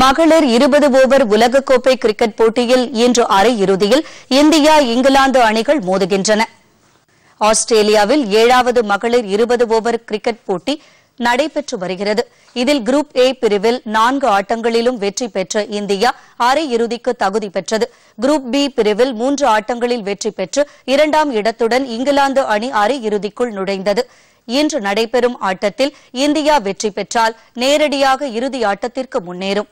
மகளிர் இருபது ஓவர் உலகக்கோப்பை கிரிக்கெட் போட்டியில் இன்று அரையிறுதியில் இந்தியா இங்கிலாந்து அணிகள் மோதுகின்றன. ஆஸ்திரேலியாவில் ஏழாவது மகளிர் இருபது ஓவர் கிரிக்கெட் போட்டி நடைபெற்று வருகிறது. இதில் குரூப் ஏ பிரிவில் நான்கு ஆட்டங்களிலும் வெற்றி பெற்ற இந்தியா அரையிறுதிக்கு தகுதி பெற்றது. குரூப் பி பிரிவில் மூன்று ஆட்டங்களில் வெற்றி பெற்று இரண்டாம் இடத்துடன் இங்கிலாந்து அணி அரையிறுதிக்குள் நுழைந்தது. இன்று நடைபெறும் ஆட்டத்தில் இந்தியா வெற்றி பெற்றால் நேரடியாக இறுதி ஆட்டத்திற்கு முன்னேறும்.